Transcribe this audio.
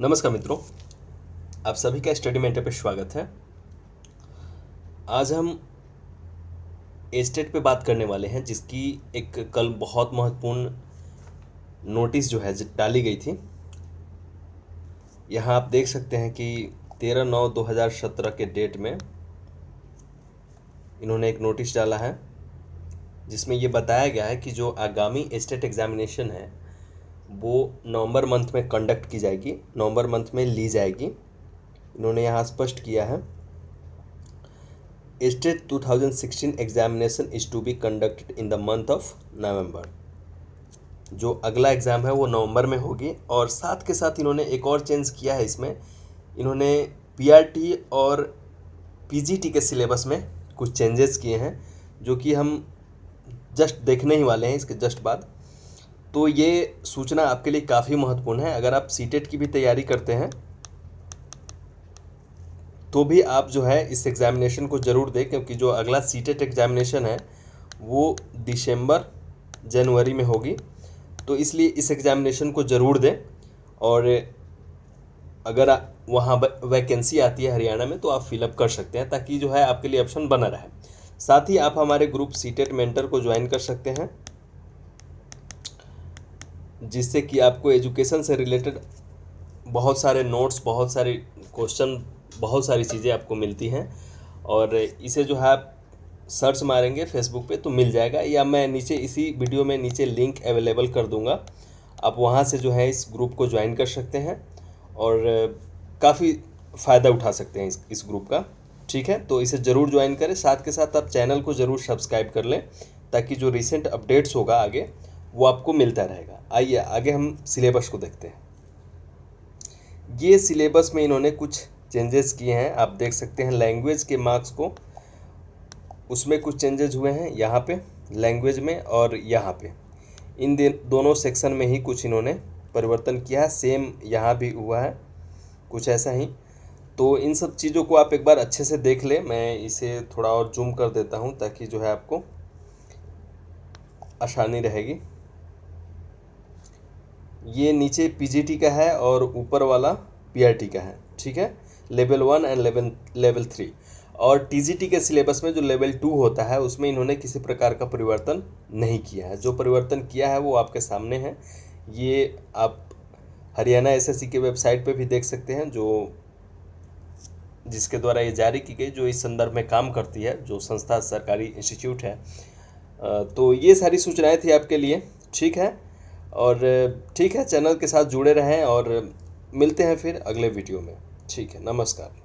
नमस्कार मित्रों, आप सभी का स्टडी मेंटर पे स्वागत है। आज हम एस्टेट पे बात करने वाले हैं, जिसकी एक कल बहुत महत्वपूर्ण नोटिस जो है डाली गई थी। यहाँ आप देख सकते हैं कि तेरह नौ दो हज़ार सत्रह के डेट में इन्होंने एक नोटिस डाला है, जिसमें ये बताया गया है कि जो आगामी स्टेट एग्जामिनेशन है वो नवंबर मंथ में कंडक्ट की जाएगी, नवंबर मंथ में ली जाएगी। इन्होंने यहाँ स्पष्ट किया है। State 2016 examination is to be conducted in the month of November जो अगला एग्ज़ाम है वो नवंबर में होगी और साथ के साथ इन्होंने एक और चेंज किया है इसमें। इन्होंने पीआरटी और पीजीटी के सिलेबस में कुछ चेंजेस किए हैं, जो कि हम जस्ट देखने ही वाले हैं इसके जस्ट बाद। तो ये सूचना आपके लिए काफ़ी महत्वपूर्ण है। अगर आप सीटेट की भी तैयारी करते हैं तो भी आप जो है इस एग्ज़ामिनेशन को ज़रूर दें, क्योंकि जो अगला सीटेट एग्ज़ामिनेशन है, वो दिसंबर, जनवरी में होगी। तो इसलिए इस एग्ज़ामिनेशन को ज़रूर दें, और अगर वहाँ वैकेंसी आती है हरियाणा में तो आप फिलअप कर सकते हैं, ताकि जो है आपके लिए ऑप्शन बना रहे। साथ ही आप हमारे ग्रुप सीटेट मेंटर को ज्वाइन कर सकते हैं। जिससे कि आपको एजुकेशन से रिलेटेड बहुत सारे नोट्स, बहुत सारे क्वेश्चन, बहुत सारी चीज़ें आपको मिलती हैं। और इसे जो है आप सर्च मारेंगे फेसबुक पे तो मिल जाएगा या मैं नीचे इसी वीडियो में नीचे लिंक अवेलेबल कर दूँगा। आप वहाँ से जो है इस ग्रुप को ज्वाइन कर सकते हैं और काफ़ी फ़ायदा उठा सकते हैं इस इस ग्रुप का। ठीक है? तो इसे ज़रूर ज्वाइन करें। साथ के साथ आप चैनल को ज़रूर सब्सक्राइब कर लें ताकि जो रिसेंट अपडेट्स होगा आगे वो आपको मिलता रहेगा। आइए, आगे हम सिलेबस को देखते हैं। ये सिलेबस में इन्होंने कुछ चेंजेस किए हैं। आप देख सकते हैं लैंग्वेज के मार्क्स को। उसमें कुछ चेंजेस हुए हैं यहाँ पे लैंग्वेज में और यहाँ पे। इन दोनों सेक्शन में ही कुछ इन्होंने परिवर्तन किया है। सेम यहाँ भी हुआ है, कुछ ऐसा ही। तो इन सब चीज़ों को आप एक बार अच्छे से देख लें। मैं इसे थोड़ा और जूम कर देता हूँ ताकि जो है आपको आसानी रहेगी। ये नीचे पीजीटी का है और ऊपर वाला पीआरटी का है, ठीक है? Level one and level level three और टीजीटी के सिलेबस में जो लेवल टू होता है, उसमें इन्होंने किसी प्रकार का परिवर्तन नहीं किया है। जो परिवर्तन किया है, वो आपके सामने है। ये आप हरियाणा एसएससी के वेबसाइट पे भी देख सकते हैं, जो जिसके द्वारा ये जारी की गई, जो इस संदर्भ में काम करती है, जो संस्था सरकारी इंस्टीट्यूट है। तो ये सारी सूचनाएँ थी आपके लिए, ठीक है? और, ठीक है, चैनल के साथ जुड़े रहें और मिलते हैं फिर अगले वीडियो में। ठीक है, नमस्कार।